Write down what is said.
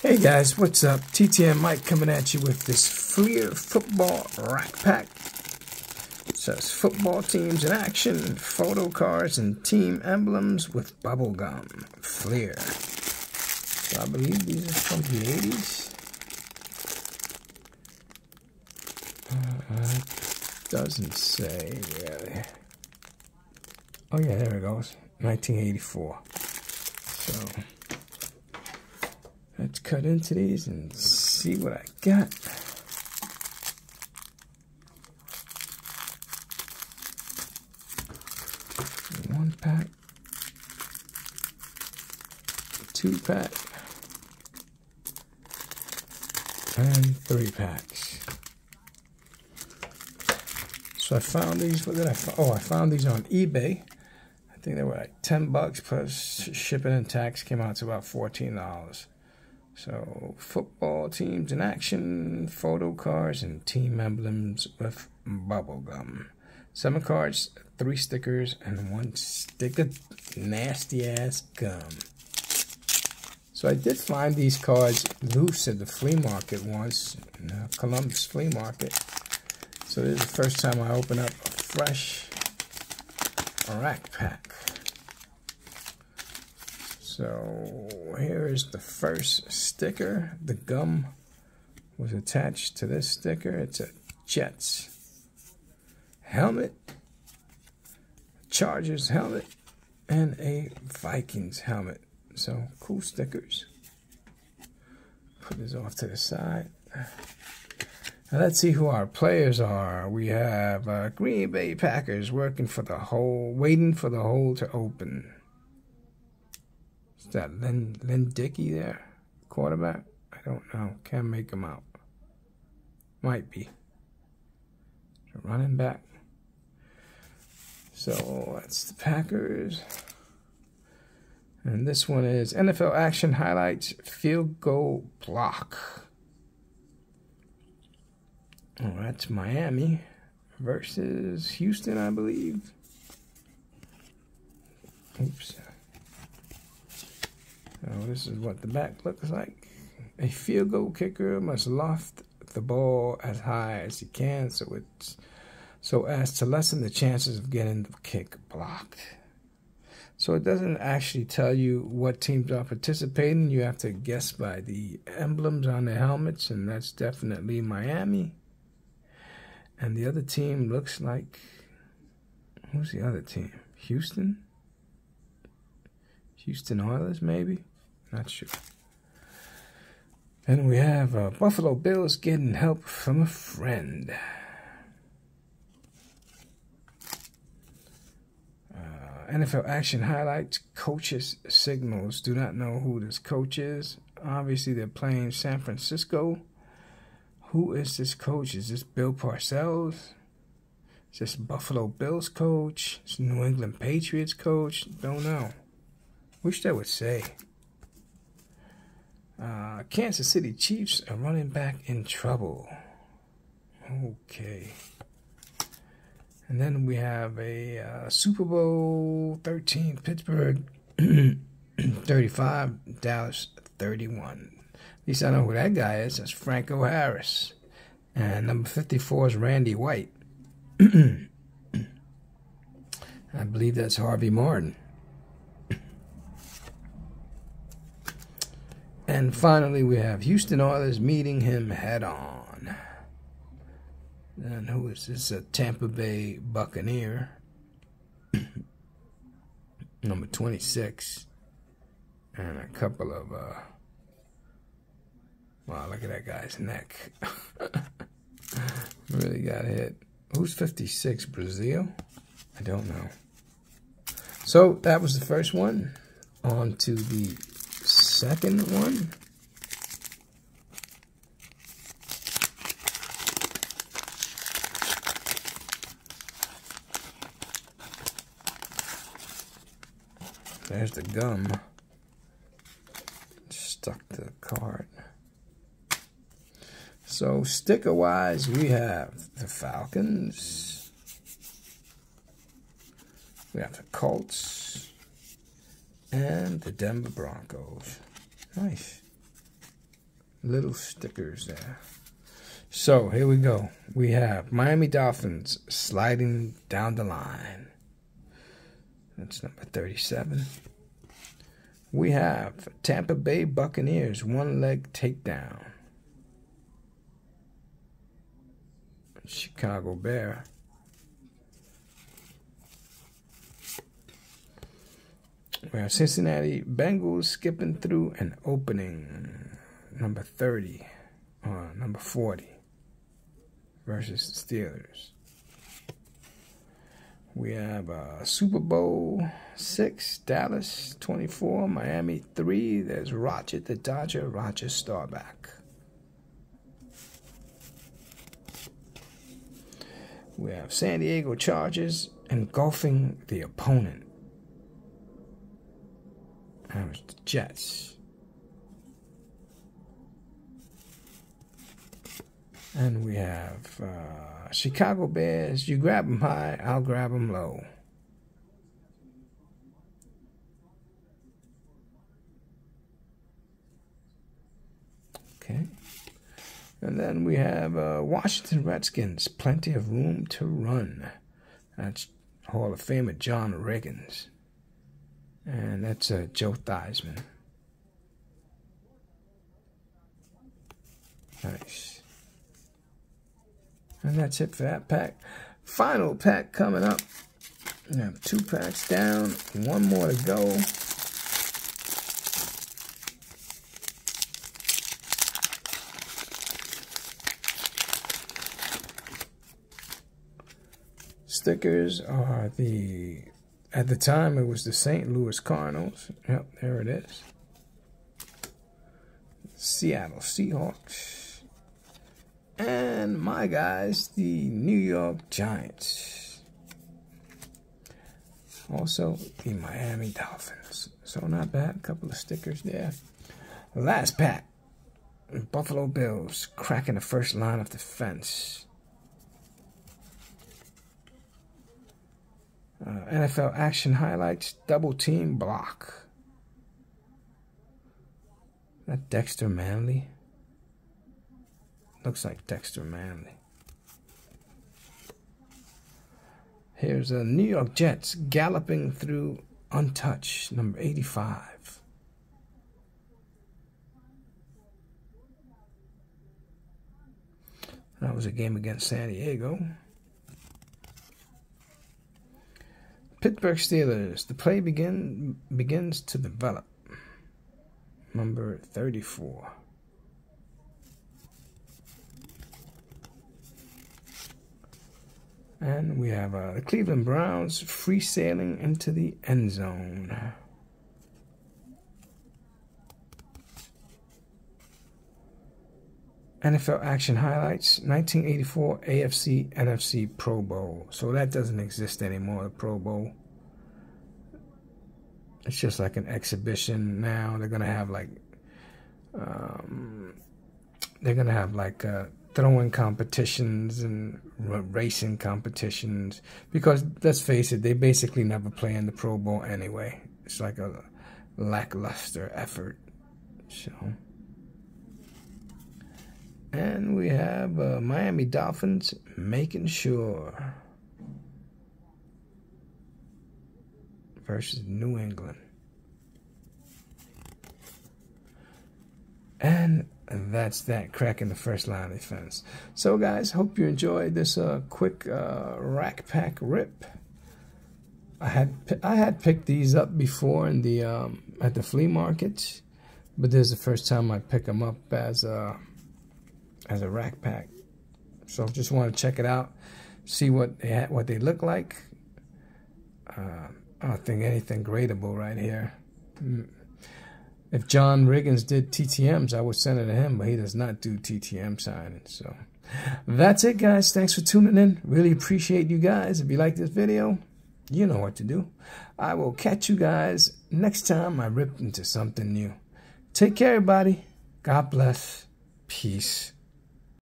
Hey guys, what's up? TTM Mike coming at you with this Fleer football rack pack. It says football teams in action, photo cards, and team emblems with bubblegum. Fleer. So I believe these are from the 80s. Uh, doesn't say really. Oh yeah, there it goes. 1984. So let's cut into these and see what I got. One pack, two pack, and three packs. So I found these. What did I find? Oh, I found these on eBay. I think they were like 10 bucks plus shipping and tax came out to about $14. So, football teams in action, photo cards, and team emblems with bubblegum. Seven cards, three stickers, and one stick of nasty ass gum. So, I did find these cards loose at the flea market once, the uh, Columbus flea market. So, this is the first time I open up a fresh rack pack. So here is the first sticker. The gum was attached to this sticker. It's a Jets helmet, Chargers helmet, and a Vikings helmet. So cool stickers. Put this off to the side. Now let's see who our players are. We have uh, Green Bay Packers working for the hole, waiting for the hole to open. Is that Lynn, Lynn Dickey there? Quarterback? I don't know. Can't make him out. Might be. Running back. So that's the Packers. And this one is NFL Action Highlights Field Goal Block. Oh, that's Miami versus Houston, I believe. Oops. So this is what the back looks like. A field goal kicker must loft the ball as high as he can so it's so as to lessen the chances of getting the kick blocked. So it doesn't actually tell you what teams are participating. You have to guess by the emblems on the helmets, and that's definitely Miami. And the other team looks like who's the other team? Houston? Houston Oilers, maybe? Not sure. Then we have uh, Buffalo Bills getting help from a friend. Uh, NFL action highlights coaches signals. Do not know who this coach is. Obviously, they're playing San Francisco. Who is this coach? Is this Bill Parcells? Is this Buffalo Bills coach? Is New England Patriots coach? Don't know. Wish they would say. Uh, Kansas City Chiefs are running back in trouble. Okay. And then we have a uh, Super Bowl 13 Pittsburgh 35, Dallas 31. At least I know who that guy is. That's Franco Harris. And number 54 is Randy White. I believe that's Harvey Martin. And finally, we have Houston Oilers meeting him head on. And who is this? A Tampa Bay Buccaneer. Number 26. And a couple of, uh, wow, look at that guy's neck. really got hit. Who's 56? Brazil? I don't know. So that was the first one. On to the second one. There's the gum. Stuck to the card. So sticker wise, we have the Falcons. We have the Colts and the Denver Broncos. Nice. little stickers there. So here we go. We have Miami Dolphins sliding down the line. That's number 37. We have Tampa Bay Buccaneers one leg takedown. Chicago Bear. We have Cincinnati Bengals skipping through an opening. Number 30. Uh, number 40 versus Steelers. We have uh, Super Bowl 6, Dallas 24, Miami 3. There's Roger the Dodger, Roger Staubach. We have San Diego Chargers engulfing the opponent. Was the Jets. And we have uh, Chicago Bears. You grab them high, I'll grab them low. Okay. And then we have uh, Washington Redskins. Plenty of room to run. That's Hall of Famer John Riggins. And that's uh, Joe Theismann. Nice. And that's it for that pack. Final pack coming up. We have two packs down, one more to go. Stickers are the, at the time it was the St. Louis Cardinals. Yep, there it is. Seattle Seahawks. And my guys, the New York Giants. Also, the Miami Dolphins. So not bad. A couple of stickers there. Last pack. Buffalo Bills cracking the first line of defense. Uh, NFL action highlights double team block. That Dexter Manley. Looks like Dexter Manley. Here's a New York Jets galloping through untouched, number 85. That was a game against San Diego. Pittsburgh Steelers. The play begin begins to develop. Number 34. And we have uh, the Cleveland Browns free sailing into the end zone. NFL action highlights 1984 AFC NFC Pro Bowl. So that doesn't exist anymore, the Pro Bowl. It's just like an exhibition now. They're going to have like, um, they're going to have like uh, throwing competitions and racing competitions because let's face it, they basically never play in the Pro Bowl anyway. It's like a lackluster effort. So, and we have uh, Miami Dolphins making sure versus New England. And that's that crack in the first line of defense. So, guys, hope you enjoyed this uh, quick uh, rack pack rip. I had I had picked these up before in the um, at the flea market, but this is the first time I pick them up as a as a rack pack. So, just want to check it out, see what they what they look like. Uh, I don't think anything gradable right here. Mm. If John Riggins did TTMs, I would send it to him, but he does not do TTM signing. So that's it, guys. Thanks for tuning in. Really appreciate you guys. If you like this video, you know what to do. I will catch you guys next time I rip into something new. Take care, everybody. God bless. Peace.